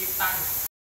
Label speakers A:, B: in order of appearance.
A: 一般。